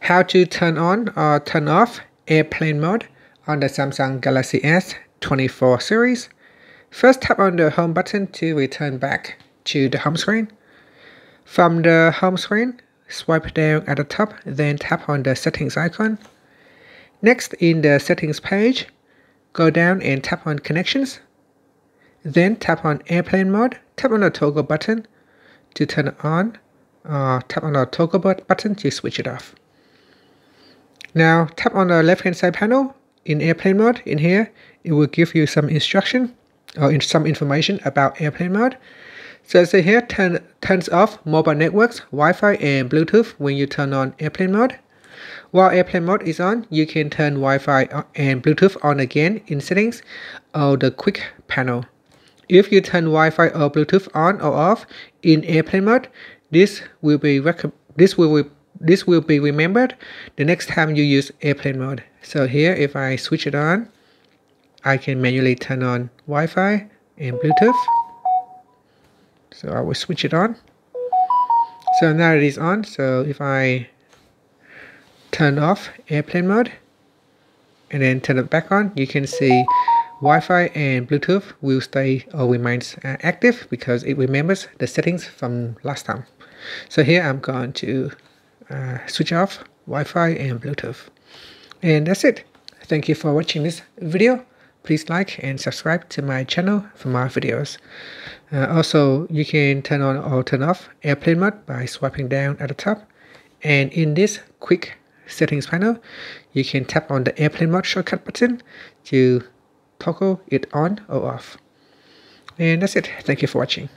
How to turn on or turn off airplane mode on the Samsung Galaxy S24 series. First tap on the home button to return back to the home screen. From the home screen, swipe down at the top, then tap on the settings icon. Next, in the settings page, go down and tap on connections. Then tap on airplane mode, tap on the toggle button to turn it on, or tap on the toggle button to switch it off. Now tap on the left hand side panel in airplane mode in here it will give you some instruction or in some information about airplane mode. So say here turn turns off mobile networks, Wi-Fi and Bluetooth when you turn on airplane mode. While airplane mode is on, you can turn Wi-Fi uh, and Bluetooth on again in settings or the quick panel. If you turn Wi-Fi or Bluetooth on or off in airplane mode, this will be this will this will be remembered the next time you use airplane mode. So here, if I switch it on, I can manually turn on Wi-Fi and Bluetooth. So I will switch it on. So now it is on. So if I turn off airplane mode and then turn it back on, you can see Wi-Fi and Bluetooth will stay or remains uh, active because it remembers the settings from last time. So here I'm going to uh, switch off Wi-Fi and Bluetooth. And that's it. Thank you for watching this video. Please like and subscribe to my channel for more videos. Uh, also, you can turn on or turn off airplane mode by swiping down at the top. And in this quick settings panel, you can tap on the airplane mode shortcut button to toggle it on or off. And that's it. Thank you for watching.